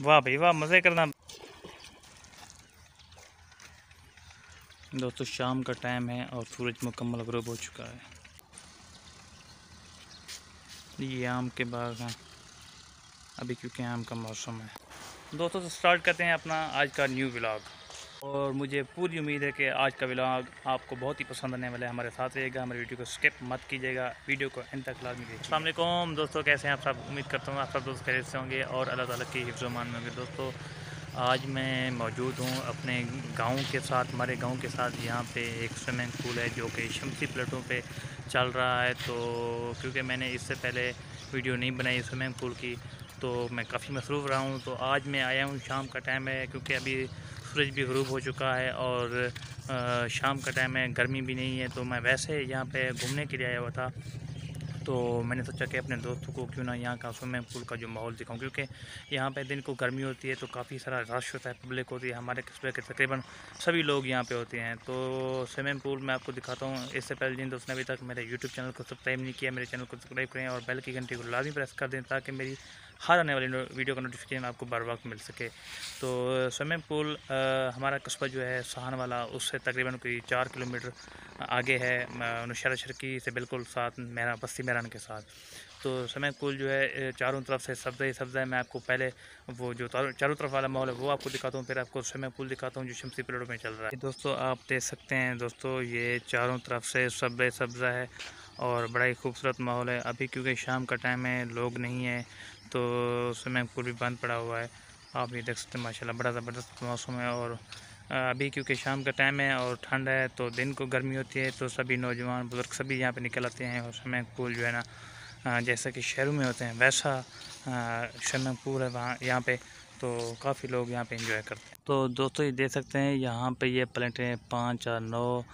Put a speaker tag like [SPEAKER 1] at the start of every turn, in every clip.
[SPEAKER 1] वाह भाई वाह मज़े करना। दोस्तों शाम का टाइम है और सूरज मुकम्मल गरूब हो चुका है। ये आम के बाग हैं। अभी क्योंकि आम का मौसम है। दोस्तों तो स्टार्ट करते हैं अपना आज का न्यू व्लॉग और मुझे पूरी उम्मीद है कि आज का व्लॉग आपको बहुत ही पसंद आने वाला है। हमारे साथ रहेगा हमारे वीडियो को स्किप मत कीजिएगा। वीडियो को एंड तक लाजमी देखिए अल्लाम दोस्तों, कैसे हैं आप सब? उम्मीद करता हूँ आप सब दोस्त खैरियत से होंगे और अल्लाह ताला की हिफ्ज़मान में होंगे। दोस्तों, आज मैं मौजूद हूँ अपने गाँव के साथ, हमारे गाँव के साथ। यहाँ पे एक स्विमिंग पूल है जो कि शमसी प्लेटों पे चल रहा है। तो क्योंकि मैंने इससे पहले वीडियो नहीं बनाई स्विमिंग पूल की तो मैं काफ़ी मसरूफ़ रहा हूँ। तो आज मैं आया हूँ, शाम का टाइम है, क्योंकि अभी सूरज भी गरूब हो चुका है और शाम का टाइम है, गर्मी भी नहीं है तो मैं वैसे यहाँ पे घूमने के लिए आया हुआ था। तो मैंने सोचा कि अपने दोस्तों को क्यों ना यहाँ का स्विमिंग पूल का जो माहौल दिखाऊँ, क्योंकि यहाँ पे दिन को गर्मी होती है तो काफ़ी सारा रश होता है पब्लिक होती है, हमारे कस्बे के तकरीबन सभी लोग यहाँ पे होते हैं। तो स्विमिंग पूल मैं आपको दिखाता हूँ, इससे पहले जिन दोस्तों ने अभी तक मेरे यूट्यूब चैनल को सब्सक्राइब नहीं किया, मेरे चैनल को सब्सक्राइब करें और बेल की घंटी को लाजमी प्रेस कर दें, ताकि मेरी हर आने वाली वीडियो का नोटिफिकेशन आपको बर वक्त मिल सके। तो स्विमिंग पूल हमारा कस्बा जो है, सहान वाला, उससे तकरीबन कोई चार किलोमीटर आगे है नौशहरा शर्की से बिल्कुल साथ मेरा, बस्ती मैरान के साथ। तो स्विमिंग पूल जो है चारों तरफ़ से सब्ज़ा ही सब्ज़ा है मैं आपको पहले वो जो चारों तरफ़ वाला माहौल है, वो आपको दिखाता हूँ, फिर आपको स्विमिंग पूल दिखाता हूँ, जो शमसी प्लेटों में चल रहा है। दोस्तों, आप देख सकते हैं, दोस्तों, ये चारों तरफ़ से सब्ज़ा सब्ज़ा है, और बड़ा ही खूबसूरत माहौल है। अभी क्योंकि शाम का टाइम है, लोग नहीं है तो स्विमिंग पूल भी बंद पड़ा हुआ है। आप ये देख सकते हैं, माशाल्लाह, बड़ा ज़बरदस्त मौसम है और अभी क्योंकि शाम का टाइम है और ठंड है तो दिन को गर्मी होती है तो सभी नौजवान बुज़ुर्ग सभी यहाँ पे निकल आते हैं और स्विमिंग पूल जो है ना जैसा कि शहरों में होते हैं, वैसा स्विमिंग पूल है वहाँ, यहाँ पे तो काफ़ी लोग यहाँ पे इंजॉय करते हैं। तो दोस्तों ये देख सकते हैं, यहाँ पे ये प्लेटें पाँच और नौ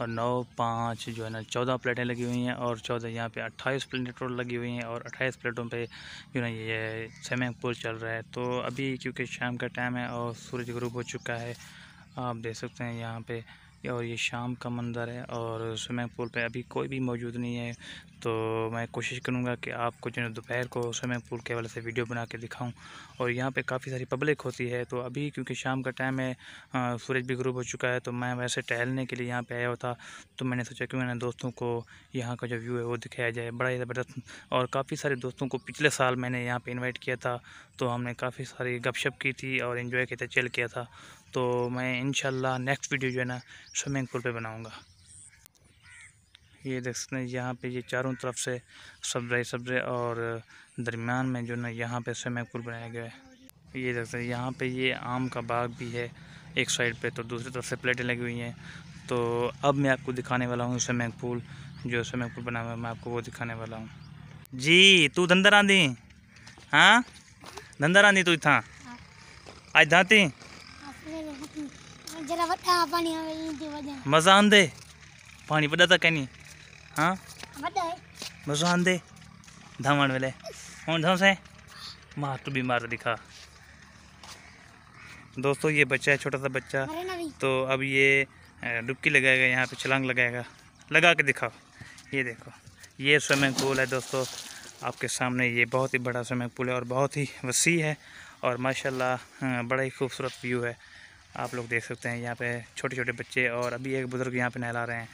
[SPEAKER 1] और नौ, पाँच जो है ना, चौदह प्लेटें लगी हुई हैं और चौदह यहाँ पे अट्ठाईस प्लेटें लगी हुई हैं और अट्ठाईस प्लेटों पे, जो ना, ये स्विमिंग पूल चल रहा है। तो अभी क्योंकि शाम का टाइम है और सूरज ग्रूब हो चुका है, आप देख सकते हैं यहाँ पे और ये शाम का मंज़र है और स्विमिंग पूल पे अभी कोई भी मौजूद नहीं है तो मैं कोशिश करूँगा कि आपको जो है दोपहर को स्विमिंग पूल के वाले से वीडियो बना के दिखाऊँ। और यहाँ पे काफ़ी सारी पब्लिक होती है तो अभी क्योंकि शाम का टाइम है सूरज भी ग्रूब हो चुका है तो मैं वैसे टहलने के लिए यहाँ पे आया हुआ था तो मैंने सोचा कि मैंने दोस्तों को यहाँ का जो व्यू है वो दिखाया जाए, बड़ा ही ज़बरदस्त। और काफ़ी सारे दोस्तों को पिछले साल मैंने यहाँ पर इन्वाइट किया था तो हमने काफ़ी सारी गपशप की थी और इन्जॉय किया था चिल किया था। तो मैं इन नेक्स्ट वीडियो जो है ना स्विमिंग पूल पर बनाऊँगा। ये देख सकते हैं यहाँ पे ये चारों तरफ़ से सब्ज़ सब्ज़े और दरमियान में जो ना यहाँ पे स्विमिंग पूल बनाया गया है। ये देख सकते हैं यहाँ पे ये आम का बाग भी है एक साइड पे तो दूसरी तरफ़ से प्लेटें लगी हुई हैं। तो अब मैं आपको दिखाने वाला हूँ स्विमिंग पूल जो स्विमिंग पूल बना हुआ है मैं आपको वो दिखाने वाला हूँ। जी तू धंधर आंदी हाँ? धंधर आंदी तू इतना आज धाती? मज़ा आंदे। पानी वॾा था कनी हाँ? मज़ा आंदे। धावण वेले। हूँ धाव से? मार तू भी मार दिखा। दोस्तों ये बच्चा है छोटा सा बच्चा। तो अब ये डुबकी लगाएगा यहाँ पे छलांग लगाएगा। लगा के दिखाओ। ये देखो। ये स्विमिंग पूल है दोस्तों। आपके सामने ये बहुत ही बड़ा स्विमिंग पूल है और बहुत ही वसी है और माशाल्लाह बड़ा ही खूबसूरत व्यू है। आप लोग देख सकते हैं यहाँ पे छोटे छोटे बच्चे और अभी एक बुज़ुर्ग यहाँ पे नहला रहे हैं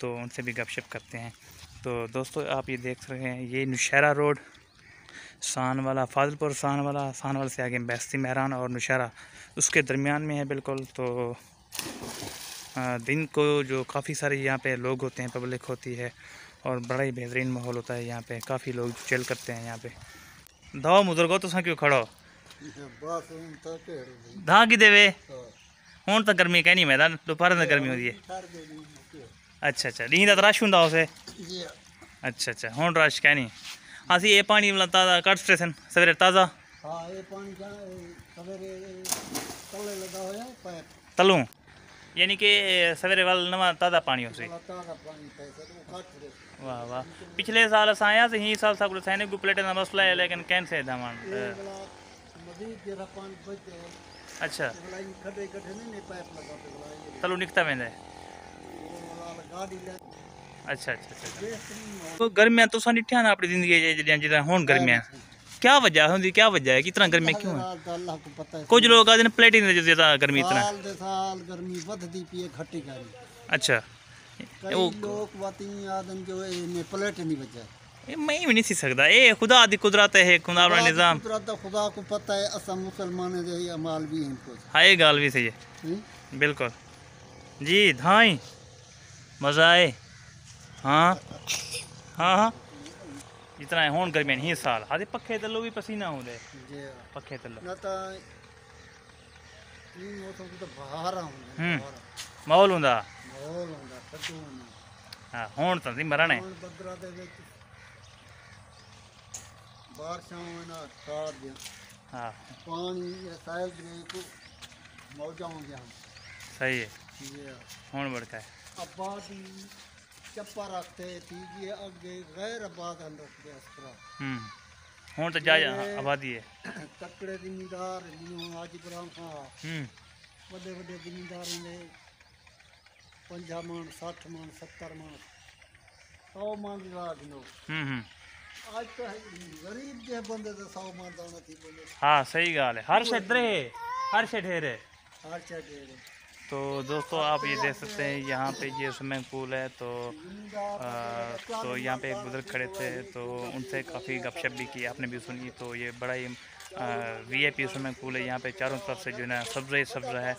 [SPEAKER 1] तो उनसे भी गपशप करते हैं। तो दोस्तों, आप ये देख रहे हैं, ये नौशहरा रोड सान वाला फाजलपुर सान वाला सान वाला से आगे बैस्ती महरान और नौशहरा, उसके दरमियान में है बिल्कुल। तो दिन को जो काफ़ी सारे यहाँ पे लोग होते हैं, पब्लिक होती है, और बड़ा ही बेहतरीन माहौल होता है यहाँ पे, काफ़ी लोग चिल करते हैं यहाँ पे। दो मुजुर्गो, तुसा क्यों खड़ो? धा कि देवे? हूँ। तो गर्मी कहनी मैं दोपहर में गर्मी होती है अच्छा अच्छा। डी का रश होंगे उसे? अच्छा अच्छा। हूँ रश कहनी असं ये पानी मतलब ताज़ा कट स्टेशन सवेरे ताज़ा? तलू? यानी कि सवेरे वाल नवा ताज़ा पानी उसे? वाह वाह। पिछले साल अस आया ही साल सैनिक को प्लेटें का मसला है लेकिन अच्छा। खड़े निकता मैंने अच्छा अच्छा, अच्छा अच्छा तो गर्मियाँ तो सानी ठियाना अपनी ज़िंदगी जे जडियाँ होन गर्मियाँ। क्या वजह होंदी क्या वजह है? कितना गर्मी क्यों है? कुछ लोग आदन प्लेटिंग दे ज़्यादा गर्मी इतना।
[SPEAKER 2] साल दे साल गर्मी बढ़दी पी है खट्टी गाड़ी
[SPEAKER 1] अच्छा।
[SPEAKER 2] लोग वाती आदन जो ने प्लेट नहीं
[SPEAKER 1] बचा। मैं भी नहीं सीख सकता ए खुदा आदि कुदरत है खुदा वाला निज़ाम
[SPEAKER 2] खुदा को पता है असा मुसलमान है या माल भी
[SPEAKER 1] है हाय गाल भी सही है बिल्कुल जी धाई मज़ा आए हाँ हाँ इतना होन गर्मी ही साल हादे पक्खे तलो भी पसीना
[SPEAKER 2] होंदे
[SPEAKER 1] पक्खे तलो
[SPEAKER 2] ना ता इन मौसम को तो
[SPEAKER 1] बहार
[SPEAKER 2] होंदे
[SPEAKER 1] माहौल
[SPEAKER 2] होंदा माहौल होंदा
[SPEAKER 1] हाँ होन तो नहीं
[SPEAKER 2] मरने ਬਾਰਿਸ਼ਾਂ ਇਹਨਾਂ ਸਾਰ ਦੇ
[SPEAKER 1] हाँ
[SPEAKER 2] ਪਾਣੀ ਰਸਾਇਲ ਦੇ ਕੋ ਮੌਜਾਂ ਹੋ ਗਿਆ
[SPEAKER 1] सही है
[SPEAKER 2] ਇਹ
[SPEAKER 1] हूँ बढ़ता है
[SPEAKER 2] आबादी चप्पा रखते थी ये आगे गैर आबाद अंदर के अस्पताल
[SPEAKER 1] हम्म हूँ तो जा आबादी है
[SPEAKER 2] तकड़े जिमीदार जिन्हों आज इब्राहिम खां
[SPEAKER 1] हम्म
[SPEAKER 2] ਵੱਡੇ ਵੱਡੇ ਜ਼ਿਮੀਂਦਾਰ ਨੇ 50 ਮਣ 60 ਮਣ 70 ਮਣ 100 ਮਣ ਲਾ ਦਿਨੋ
[SPEAKER 1] हम्म हम्म हाँ सही गाल है। हर शइ है हर शइ है। तो दोस्तों आप ये देख सकते हैं यहाँ पे ये स्विमिंग पूल है तो आ, तो यहाँ पे एक बुज़ुर्ग खड़े थे तो उनसे काफ़ी गपशप भी की आपने भी सुनी तो ये बड़ा ही V I P swimming pool है। यहाँ पे चारों तरफ़ से जो है ना सब्ज़ ही सब्ज़ है।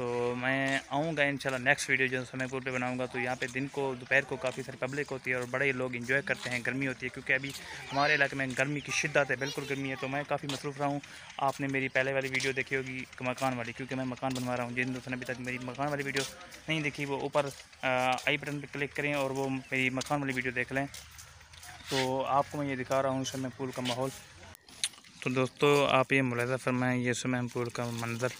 [SPEAKER 1] तो मैं आऊँगा इंशाल्लाह नेक्स्ट वीडियो जो स्विमिंग पूल पे बनाऊँगा तो यहाँ पे दिन को, दोपहर को काफ़ी सारी पब्लिक होती है और बड़े लोग इन्जॉय करते हैं, गर्मी होती है, क्योंकि अभी हमारे इलाके में गर्मी की शिद्दत है, बिल्कुल गर्मी है तो मैं काफ़ी मसरूफ़ रहा हूँ। आपने मेरी पहले वाली वीडियो देखी होगी मकान वाली, क्योंकि मैं मकान बनवा रहा हूँ। जिन दोस्तों ने अभी तक मेरी मकान वाली वीडियो नहीं देखी, वो ऊपर आई बटन पर क्लिक करें और वो मेरी मकान वाली वीडियो देख लें। तो आपको मैं ये दिखा रहा हूँ स्विमिंग पूल का माहौल। तो दोस्तों, आप ये मुलाजा फरमाएँ, ये स्विमिंग पूल का मंज़र।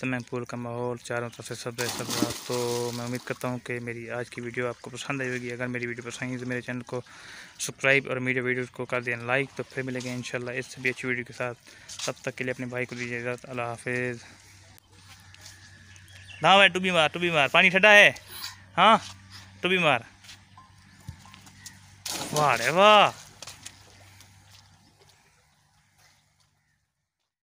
[SPEAKER 1] स्विमिंग पूल का माहौल चारों तरफ़ से सब सब रहा तो मैं उम्मीद करता हूँ कि मेरी आज की वीडियो आपको पसंद आई होगी। अगर मेरी वीडियो पसंद आई तो मेरे चैनल को सब्सक्राइब और मेरे वीडियो को कर दें लाइक। तो फिर मिलेंगे इंशाल्लाह इससे भी अच्छी वीडियो के साथ। तब तक के लिए अपने भाई को दीजिए इजाज़त। अल्लाह हाफिज़। ना भाई टूबी मार टूबी मार। पानी ठंडा है? हाँ? टूबी मार। वाह वाह।